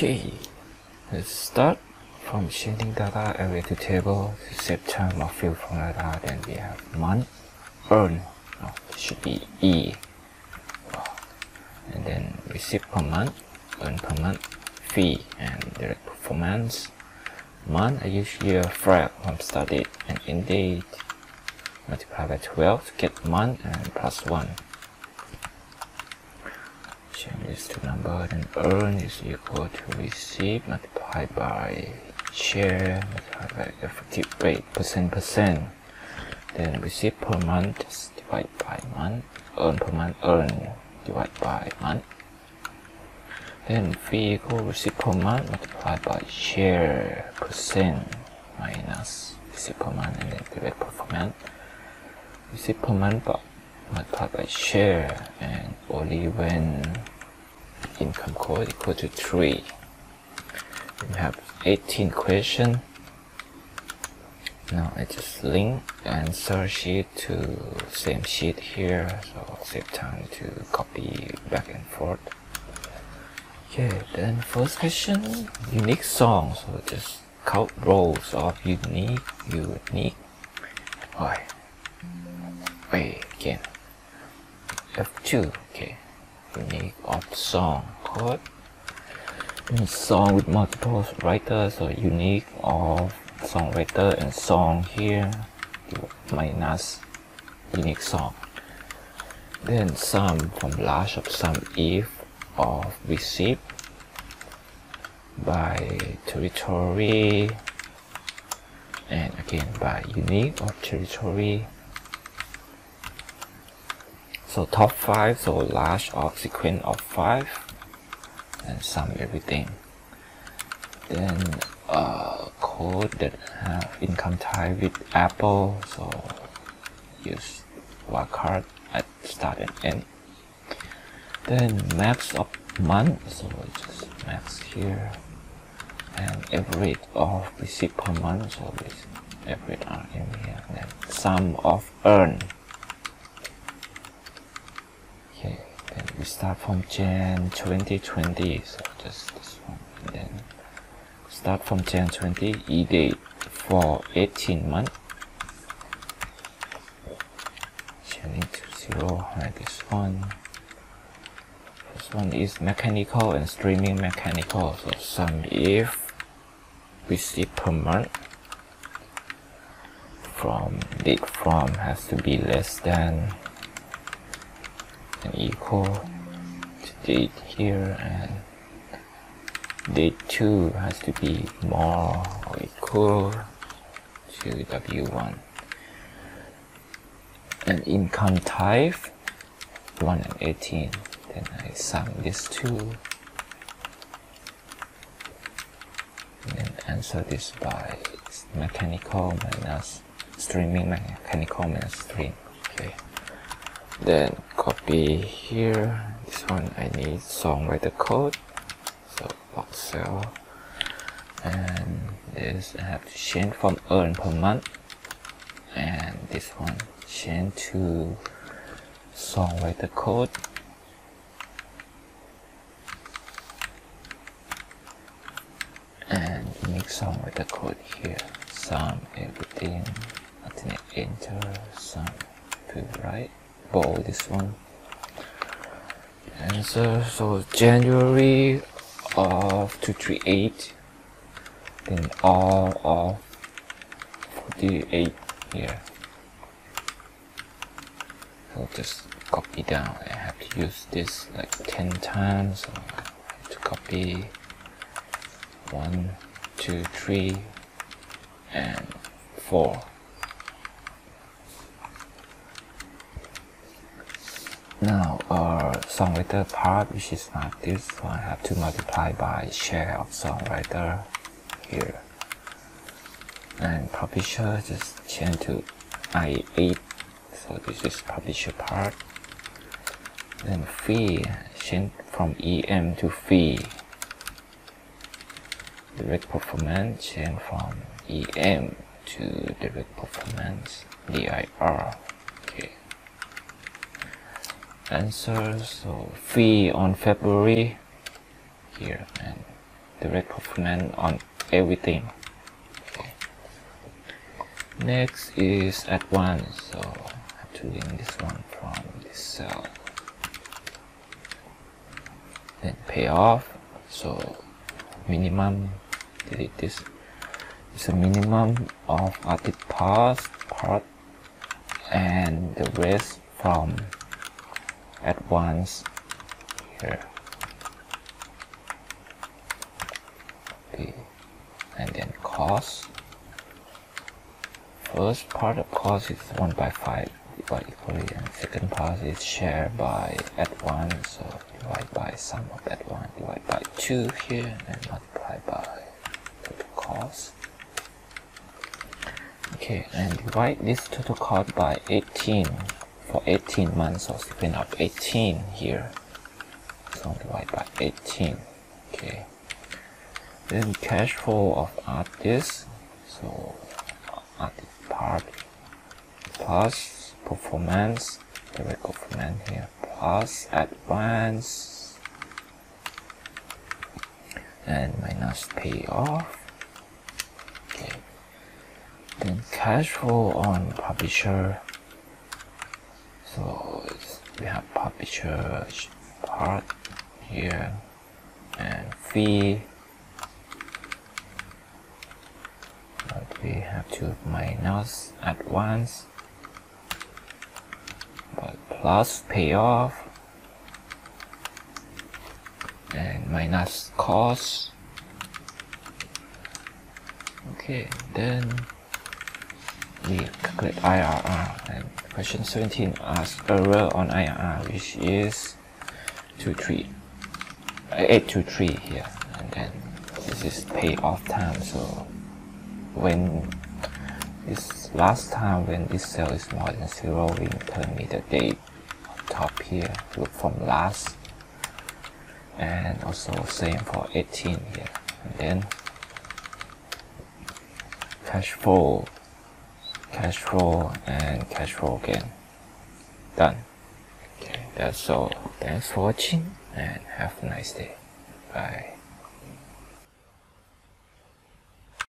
Okay, let's start from changing data array to table to save time of field formula. Then we have month, earn, oh, should be E, and then receive per month, earn per month, fee, and direct performance. Month I use YEARFRAC from start date and end date. Multiply by 12 to get month and plus 1 change this to number then earn is equal to receive. Multiplied by share. Multiplied by effective rate percent percent. Then receive per month just divide by month earn per month earn. Divide by month. Then fee equal receive per month multiplied by share percent minus. Receive per month and then direct performance receive per month but multiplied by share and only when income code equal to 3 we have 18 question. Now I just link answer sheet to same sheet here so save time to copy back and forth. Okay then first question unique song so just count rows of unique unique. Why? Wait again. F2 okay unique of song and song with multiple writers so unique of songwriter and song here. Minus unique song. Then sum from large of sum if of receive by territory. And again by unique of territory so top 5 so large of sequence of 5 and sum everything. Then uh, code that have income type with apple so use wildcard at start and end. Then max of month so just max here and average of receipt per month so average are in here then sum of earn we start from Jan 2020 so just this one and then start from Jan 20 e date for 18 months. Changing to zero like this one. This one is mechanical and streaming mechanical so sum if receive per month from date from has to be less than and equal to date here and date 2 has to be more or equal to w1 and income type 1 and 18 then I sum these two. And then answer this by mechanical minus streaming mechanical minus stream okay then copy here. This one I need songwriter code. So box cell. And this I have to change from earn per month. And this one change to songwriter code. And make songwriter code here. Sum everything. Alternate enter. Sum to right ball this one. Answer so January of 238 then all of 48 here. So just copy down. I have to use this like 10 times. So to copy. One two three and four Now our songwriter part which is not this so I have to multiply by share of songwriter here. And publisher just change to I8 so this is publisher part. Then fee change from EM to fee. Direct performance change from EM to direct performance DIR answer so fee on February here and direct performance on everything. Okay. next is advance. So I have to link this one from this cell then payoff so minimum delete this it's a minimum of artist pass part and the rest from advance here. Okay. And then cost first part of cost is 1 by 5 divided equally and second part is shared by at advance so divide by sum of advance divide by 2 here and multiply by the cost okay and divide this total cost by 18 for 18 months so spin up 18 here. So divide by 18 okay. Then cash flow of artist so artist part plus performance direct performance here plus advance and minus payoff okay. Then cash flow on publisher we have publisher part here and fee. But we have to minus advance but plus payoff. And minus cost. Okay then we calculate IRR and question 17 asks error on IRR which is 23 uh, 823 here. And then this is payoff time so when this last time when this cell is more than zero we me the date on top here look from last. And also same for 18 here. And then cash flow cash flow and cash flow again. Done. Okay that's all. Thanks for watching and have a nice day. Bye